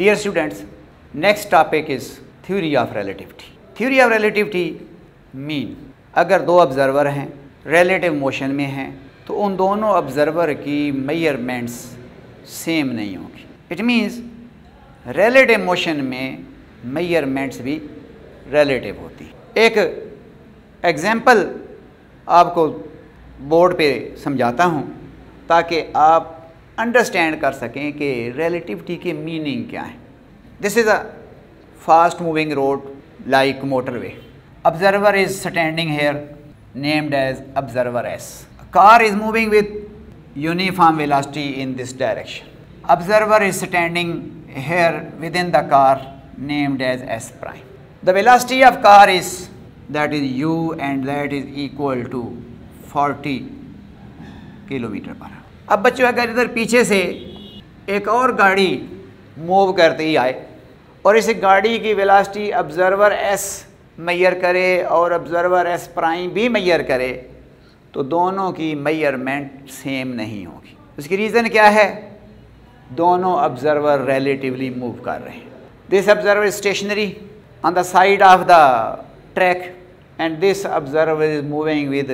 Dear students, next topic is theory of relativity. Theory of relativity mean اگر دو observer ہیں relative motion میں ہیں تو ان دونوں observer کی measurements same نہیں ہوں گی It means relative motion میں measurements بھی relative ہوتی ایک ایگزامپل آپ کو بورڈ پہ سمجھاتا ہوں تاکہ آپ انڈرسٹینڈ کر سکیں کہ ریلیٹیوٹی کے میننگ کیا ہے this is a fast moving road like motorway observer is standing here named as observer S car is moving with uniform velocity in this direction observer is standing here with in the car named as S prime the velocity of car is that is u and that is equal to forty kilometre per اب بچوں اگر ادھر پیچھے سے ایک اور گاڑی move کرتے ہی آئے اور اس گاڑی کی ویلاسٹی ابزرور ایس میئر کرے اور ابزرور ایس پرائم بھی میئر کرے تو دونوں کی میئرمنٹ سیم نہیں ہوگی۔ اس کی ریزن کیا ہے؟ دونوں ابزرور ریلیٹیولی موو کر رہے ہیں۔ This observer stationary on the side of the track and this observer is moving with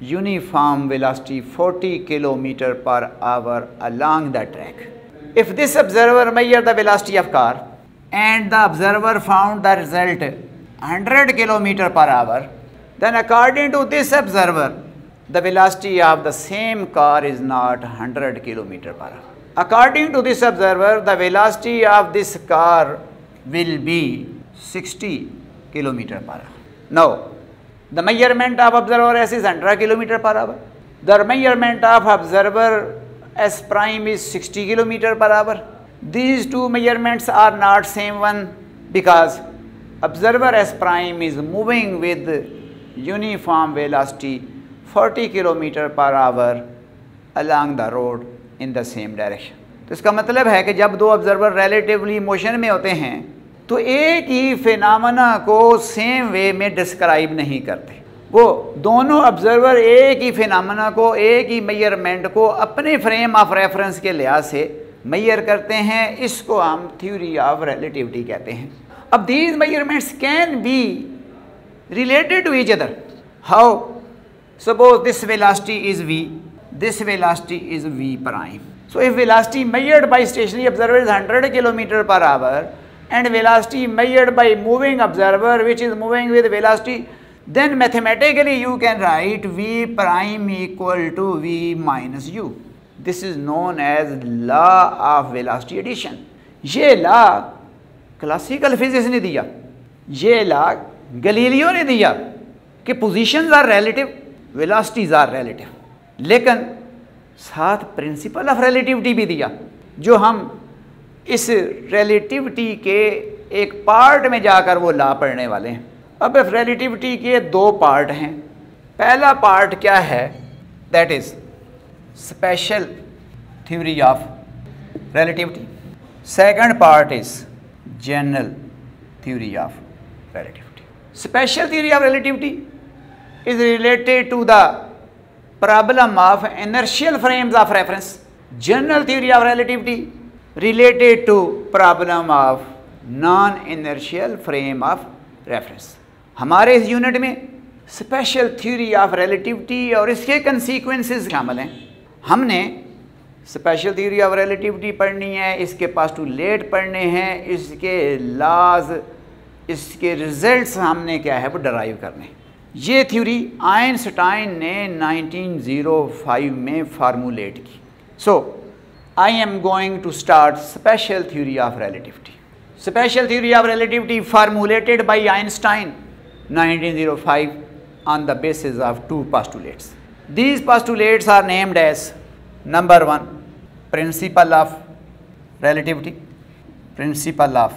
uniform velocity 40 km per hour along the track. If this observer measured the velocity of car and the observer found the result 100 km per hour, then according to this observer, the velocity of the same car is not 100 km per hour. According to this observer, the velocity of this car will be 60 km per hour. Now, the measurement of observer S is 100 km per hour. The measurement of observer S prime is 60 km per hour. These two measurements are not same one because observer S prime is moving with uniform velocity 40 km per hour along the road in the same direction. تو اس کا مطلب ہے کہ جب دو observer relatively motion میں ہوتے ہیں تو ایک ہی فینامنا کو سیم وے میں ڈسکرائب نہیں کرتے۔ وہ دونوں آبزرور ایک ہی فینامنا کو، ایک ہی میئرمنٹ کو اپنے فریم آف ریفرنس کے لحاظ سے میئر کرتے ہیں۔ اس کو ہم تھیوری آف ریلیٹیوٹی کہتے ہیں۔ اب these measurements can be related to each other how suppose this velocity is v this velocity is v prime so if velocity measured by stationary observer is hundred kilometre per hour and velocity measured by moving observer which is moving with velocity then mathematically you can write v prime equal to v minus u this is known as law of velocity addition یہ law classical physics نے دیا یہ لا Galileo نے دیا کہ positions are relative velocities are relative لیکن ساتھ principal of relativity بھی دیا جو ہم اس ریلیٹیوٹی کے ایک پارٹ میں جا کر وہ لا پڑھنے والے ہیں۔ اب ریلیٹیوٹی کے دو پارٹ ہیں۔ پہلا پارٹ کیا ہے؟ That is special theory of relativity second part is general theory of relativity special theory of relativity is related to the problem of inertial frames of reference general theory of relativity related to problem of non-inertial frame of reference. ہمارے اس unit میں special theory of relativity اور اس کے consequences شامل ہیں۔ ہم نے اسپیشل تھیوری آف ریلیٹیوٹی پڑھنی ہے اس کے پاس ٹو لیٹ پڑھنے ہیں اس کے لاز اس کے ریزلٹس ہم نے کیا ہے وہ ڈرائیو کرنے یہ تھیوری آئنسٹائن نے نائنٹین زیرو فائیو میں فارمولیٹ کی۔ So so, I am going to start special theory of relativity. Special theory of relativity formulated by Einstein 1905 on the basis of two postulates. These postulates are named as number one, principle of relativity, principle of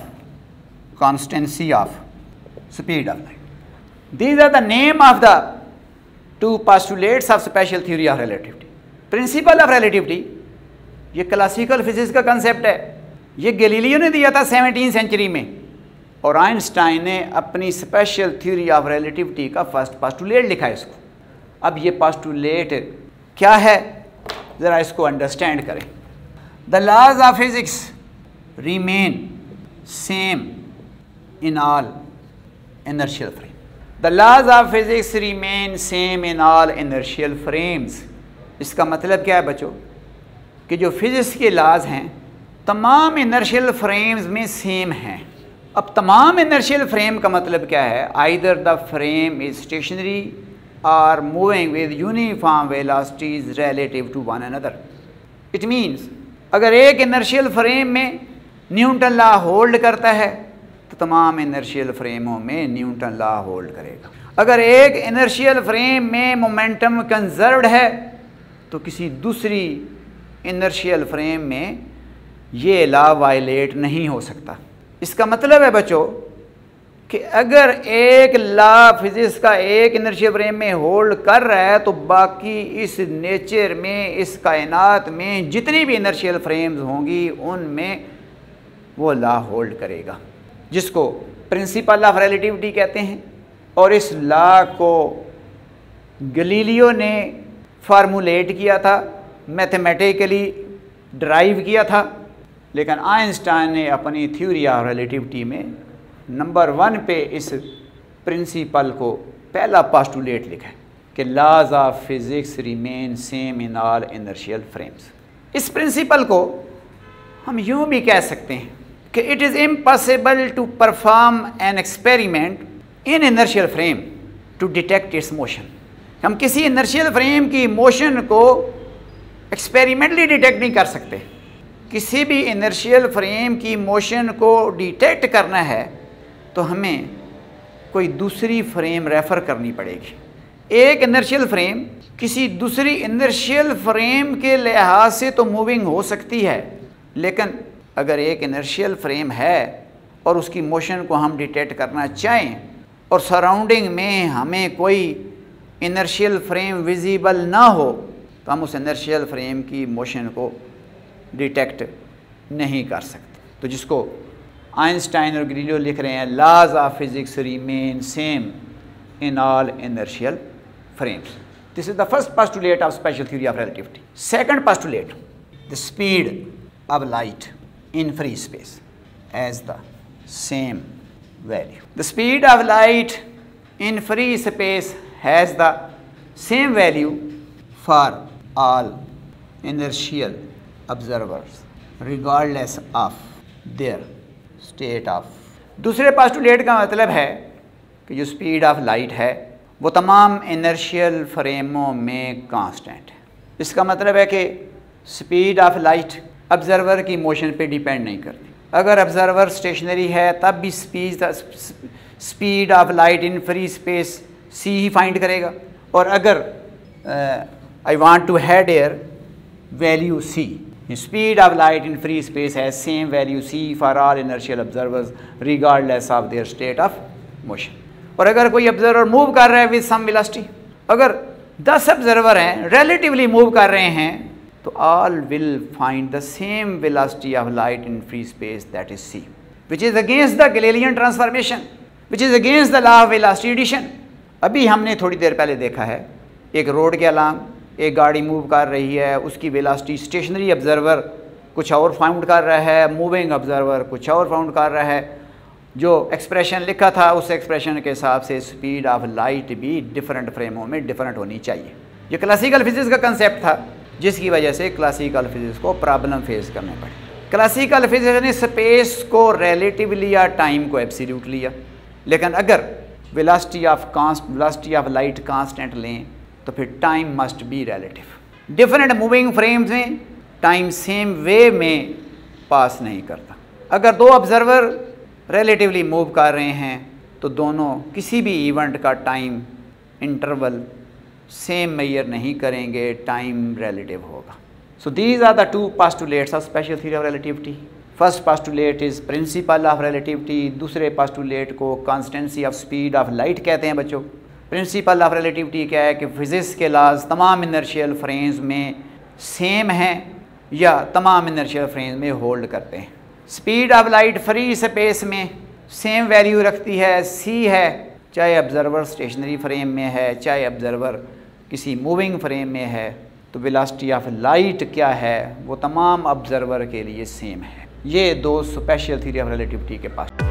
constancy of speed of light. These are the name of the two postulates of special theory of relativity. Principle of relativity یہ classical physics کا concept ہے۔ یہ Galileo نے دیا تھا seventeen century میں۔ اور Einstein نے اپنی اسپیشل تھیوری آف ریلیٹیوٹی کا فرسٹ پاسٹولیٹ لکھا ہے اس کو۔ اب یہ پاسٹولیٹ کیا ہے؟ ذرا اس کو انڈرسٹینڈ کریں۔ The laws of physics remain same in all inertial frame. The laws of physics remain same in all inertial frames. اس کا مطلب کیا ہے بچوں؟ کہ جو فزکس کے لاز ہیں، تمام انرشیل فریمز میں سیم ہیں۔ اب تمام انرشیل فریم کا مطلب کیا ہے؟ Either the frame is stationary or moving with uniform velocities relative to one another it means اگر ایک انرشیل فریم میں نیوٹن لا ہولڈ کرتا ہے، تو تمام انرشیل فریموں میں نیوٹن لا ہولڈ کرے گا۔ اگر ایک انرشیل فریم میں مومنٹم کنزروڈ ہے، تو کسی دوسری انرشیل فریم میں یہ لا وائلیٹ نہیں ہو سکتا۔ اس کا مطلب ہے بچوں کہ اگر ایک لا فزکس کا ایک انرشیل فریم میں ہولڈ کر رہا ہے تو باقی اس نیچر میں، اس کائنات میں جتنی بھی انرشیل فریمز ہوں گی، ان میں وہ لا ہولڈ کرے گا۔ جس کو پرنسپل آف ریلیٹیوٹی کہتے ہیں۔ اور اس لا کو گلیلیو نے فارمولیٹ کیا تھا۔ میتھمیٹیکلی ڈرائیو کیا تھا، لیکن آئنسٹائن نے اپنی تھیوری آف ریلیٹیوٹی میں نمبر ون پہ اس پرنسپل کو پہلا پاسٹولیٹ لکھا ہے کہ laws of physics remain same in all inertial frames us principle کو ہم یوں بھی کہہ سکتے ہیں کہ it is impossible to perform an experiment in inertial frame to detect its motion ہم کسی انرشیل فریم کی موشن کو ایکسپیریمنٹلی ڈیٹیکٹ نہیں کر سکتے۔ کسی بھی انرشیل فریم کی موشن کو ڈیٹیکٹ کرنا ہے تو ہمیں کوئی دوسری فریم ریفر کرنی پڑے گی۔ ایک انرشیل فریم کسی دوسری انرشیل فریم کے لحاظ سے تو موونگ ہو سکتی ہے، لیکن اگر ایک انرشیل فریم ہے اور اس کی موشن کو ہم ڈیٹیکٹ کرنا چاہیں اور سراؤنڈنگ میں ہمیں کوئی انرشیل فریم ویزیبل نہ ہو تو ہم اس انرشیل فریم کی موشن کو ڈیٹیکٹ نہیں کر سکتے۔ تو جس کو آئنسٹائن اور گریلیو لکھ رہے ہیں laws of physics remain same in all inertial frames this is the first postulate of special theory of relativity second postulate the speed of light in free space is the same value the speed of light in free space has the same value for all inertial observers regardless of their state of دوسرے postulate کا مطلب ہے کہ جو speed of light ہے، وہ تمام inertial فریموں میں کانسٹنٹ ہے۔ اس کا مطلب ہے کہ سپیڈ آف لائٹ آبزرور کی موشن پہ ڈیپینڈ نہیں کرتی۔ اگر آبزرور اسٹیشنری ہے، تب بھی speed speed of light in free space c he find کرے گا۔ اور اگر I want to had a value c speed of light in free space ہے same value c for all inertial observers regardless of their state of motion اور اگر کوئی observer move کر رہا ہے وتھ سم ولاسٹی اگر this observer ہیں relatively move کر رہے ہیں تو all will find the same velocity of light in free space that is c which is against the Galilean transformation which is against the law of velocity addition ابھی ہم نے تھوڑی دیر پہلے دیکھا ہے ایک روڈ کے علام ایک گاڑی موو کر رہی ہے، اس کی ویلاسٹی اسٹیشنری آبزرور کچھ اور فاؤنڈ کر رہا ہے موونگ آبزرور کچھ اور فاؤنڈ کر رہا ہے۔ جو ایکسپریشن لکھا تھا، اس ایکسپریشن کے حساب سے سپیڈ آف لائٹ بھی ڈفرنٹ فریموں میں ڈفرنٹ ہونی چاہیے۔ یہ کلاسیکل فزکس کا کنسیپٹ تھا، جس کی وجہ سے کلاسیکل فزکس کو پرابلم فیس کرنے پڑے۔ کلاسیکل فزکس نے سپیس کو ریلیٹیو لیا ٹائم کو ایپسیلیوٹ لیا۔ لیکن اگر velocity of constant velocity of light constant لیں تو پھر time must be relative different moving frames میں ٹائم سیم وے میں پاس نہیں کرتا. اگر دو آبزرور ریلیٹیولی موو کر رہے ہیں، تو دونوں کسی بھی ایونٹ کا ٹائم انٹرول سیم میئر نہیں کریں گے ٹائم ریلیٹیو ہوگا. So these are the two postulates of special theory of relativity first postulate is principle of relativity دوسرے پاسٹولیٹ کو constancy of speed of light کہتے ہیں بچوں. پرنسپل آف ریلیٹیوٹی کیا ہے کہ فزکس کے لاز تمام انرشیل فریمز میں سیم ہیں یا تمام انرشیل فریمز میں ہولڈ کرتے ہیں۔ Speed of light free space میں سیم ویلیو رکھتی ہے سی ہے۔ چاہے آبزرور اسٹیشنری فریم میں ہے، چاہے آبزرور کسی موونگ فریم میں ہے، تو ولاسٹی آف لائٹ کیا ہے؟ وہ تمام آبزرور کے لیے سیم ہے۔ یہ دو اسپیشل تھیری آف ریلیٹیوٹی کے پاس۔